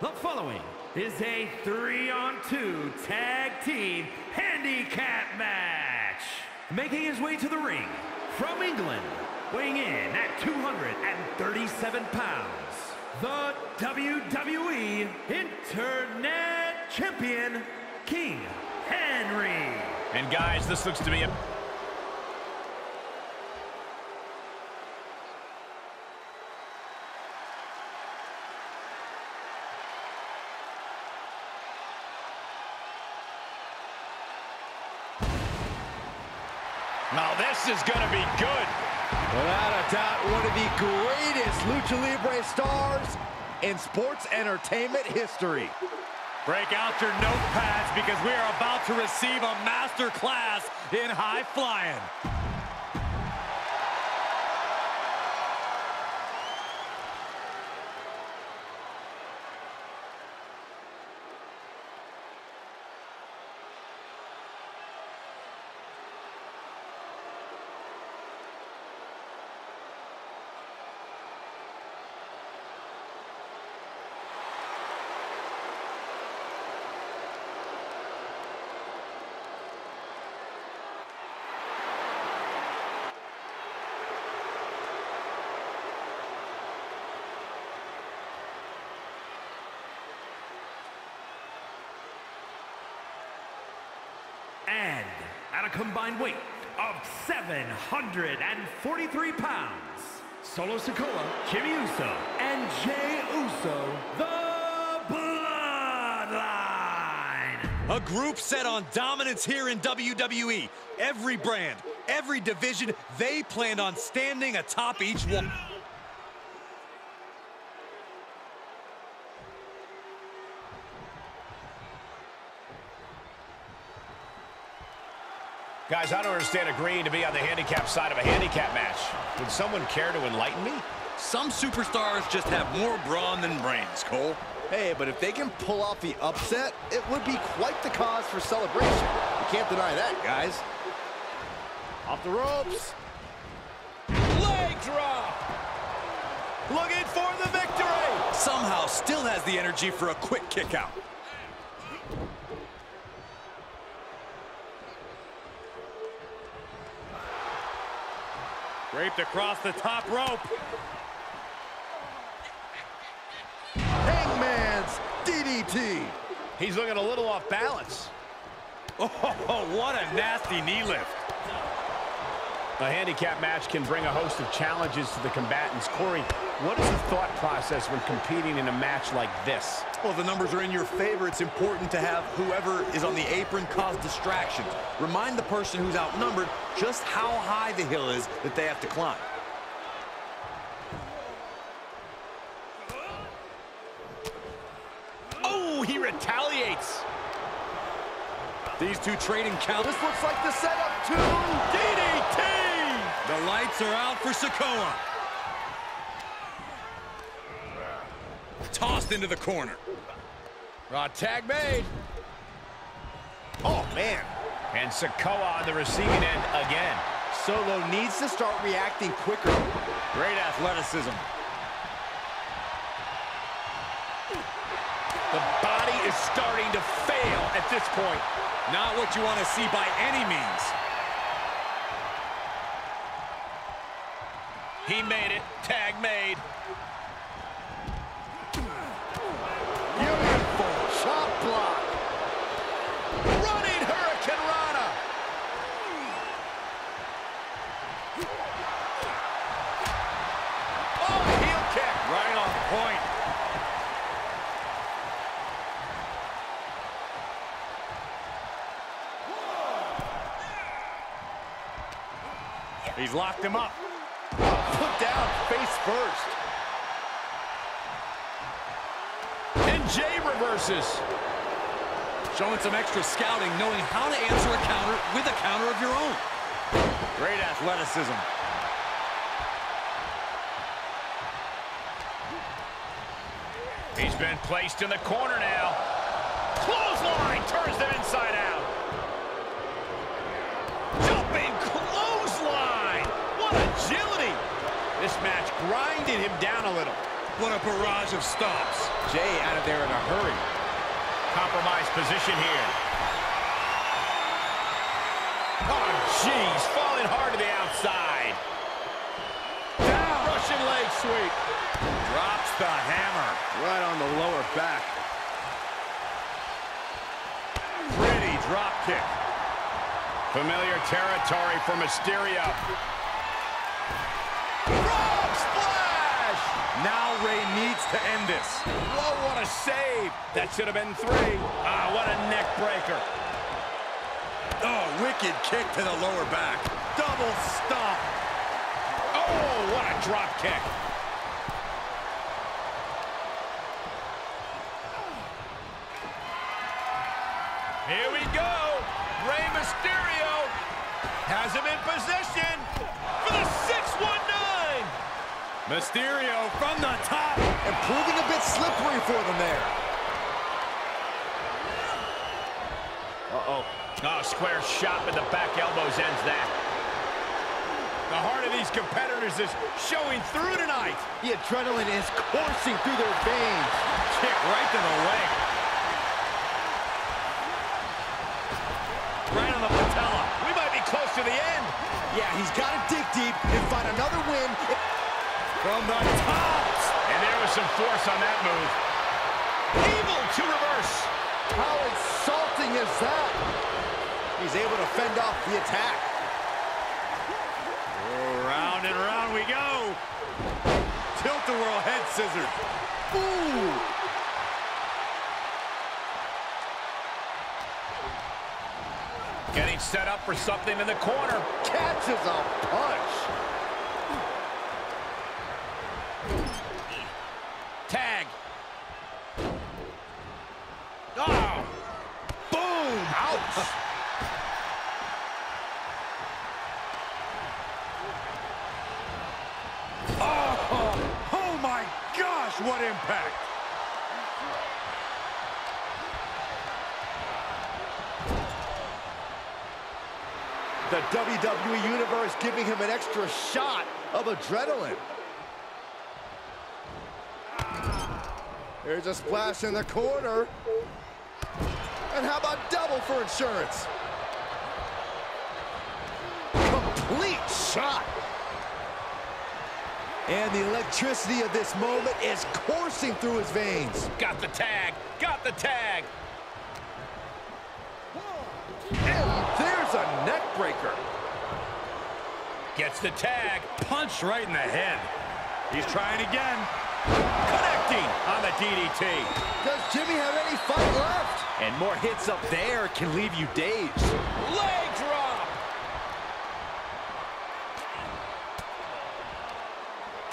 The following is a three-on-two tag team handicap match. Making his way to the ring from England, weighing in at 237 pounds, the WWE Internet Champion, King Henry. And guys, this looks to be a Now this is going to be good. Without a doubt, one of the greatest Lucha Libre stars in sports entertainment history. Break out your notepads because we are about to receive a master class in high flying. And at a combined weight of 743 pounds, Solo Sikoa, Jimmy Uso, and Jey Uso, the Bloodline. A group set on dominance here in WWE. Every brand, every division, they planned on standing atop each one. Guys, I don't understand agreeing to be on the handicap side of a handicap match. Would someone care to enlighten me? Some superstars just have more brawn than brains, Cole. Hey, but if they can pull off the upset, it would be quite the cause for celebration. You can't deny that, guys. Off the ropes. Leg drop! Looking for the victory! Somehow still has the energy for a quick kick out. Draped across the top rope. Hangman's DDT. He's looking a little off balance. Oh, what a nasty knee lift. A handicap match can bring a host of challenges to the combatants. Corey, what is the thought process when competing in a match like this? Well, the numbers are in your favor, it's important to have whoever is on the apron cause distractions. Remind the person who's outnumbered just how high the hill is that they have to climb. Oh, he retaliates. These two trading count. This looks like the setup to DDT! The lights are out for Sikoa. Tossed into the corner. Raw tag made. Oh, man. And Sikoa on the receiving end again. Solo needs to start reacting quicker. Great athleticism. The body is starting to fail at this point. Not what you want to see by any means. He made it. Tag made. Beautiful chop block. Running Hurricanrana. Oh, heel kick. Right on point. He's locked him up. Down face first. And Jey reverses. Showing some extra scouting, knowing how to answer a counter with a counter of your own. Great athleticism. He's been placed in the corner now. Clothesline turns them inside out. Jumping clothesline. What agility. This match grinded him down a little. What a barrage of stops. Jey out of there in a hurry. Compromised position here. Oh, jeez. Falling hard to the outside. Down. Russian leg sweep. Drops the hammer. Right on the lower back. Pretty drop kick. Familiar territory for Mysterio. Now Rey needs to end this. Whoa, what a save. That should have been three. Ah, what a neck breaker. Oh, wicked kick to the lower back. Double stomp. Oh, what a drop kick. Here we go. Rey Mysterio has him in position for the 619. Mysterio from the top. And proving a bit slippery for them there. Uh-oh. Oh, square shot with the back elbows ends that. The heart of these competitors is showing through tonight. The adrenaline is coursing through their veins. Kick right to the leg. Right on the patella. We might be close to the end. Yeah, he's got to dig deep and find another win. From the top. And there was some force on that move. Able to reverse. How insulting is that? He's able to fend off the attack. Round and round we go. Tilt-a-whirl head scissors. Ooh. Getting set up for something in the corner. Catches a punch. Tag. Oh. Boom. Ouch. Oh, oh my gosh, what impact. The WWE Universe giving him an extra shot of adrenaline. There's a splash in the corner. And how about double for insurance? Complete shot. And the electricity of this moment is coursing through his veins. Got the tag. Got the tag. And there's a neck breaker. Gets the tag. Punch right in the head. He's trying again. Connecting on the DDT. Does Jimmy have any fight left? And more hits up there can leave you dazed. Leg drop.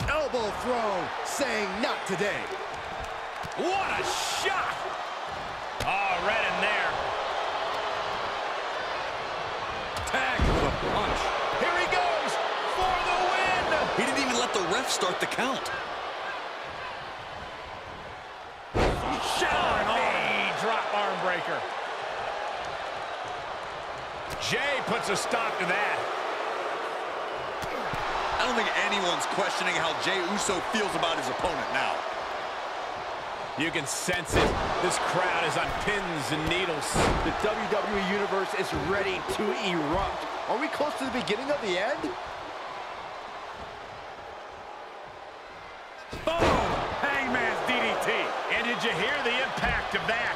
Elbow throw, saying not today. What a shot. Oh, right in there. Tag with a punch. Here he goes for the win. He didn't even let the ref start the count. Shot. Knee drop arm breaker. Jey puts a stop to that. I don't think anyone's questioning how Jey Uso feels about his opponent now. You can sense it. This crowd is on pins and needles. The WWE Universe is ready to erupt. Are we close to the beginning of the end? Boom! Hangman's DDT. And did you hear the impact of that?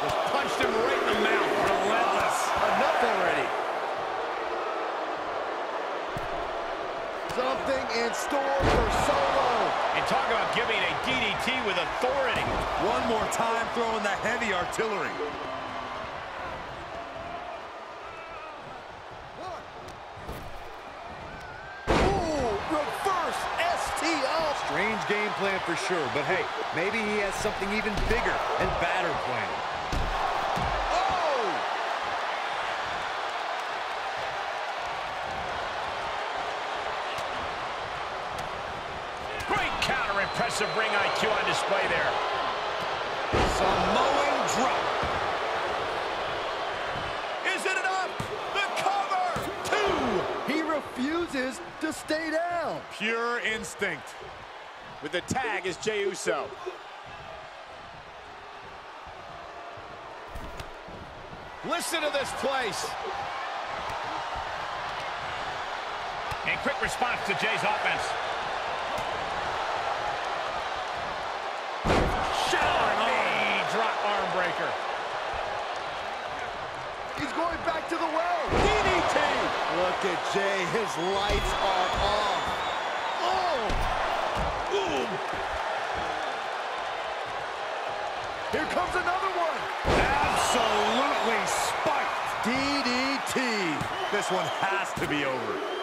Just punched him right in the mouth. Relentless. Enough already. Something in store for Solo. And talk about giving a DDT with authority. One more time throwing the heavy artillery. Strange game plan for sure, but hey, maybe he has something even bigger and badder planned. Oh! Great counter, impressive ring IQ on Samoan drop. Is it enough? The cover! Two! He refuses to stay down. Pure instinct. With the tag is Jey Uso. Listen to this place. A quick response to Jey's offense. Knee drop arm breaker. He's going back to the well. DDT! Look at Jey, His lights are off. Oh! Boom! Here comes another one. Absolutely spiked. DDT. This one has to be over.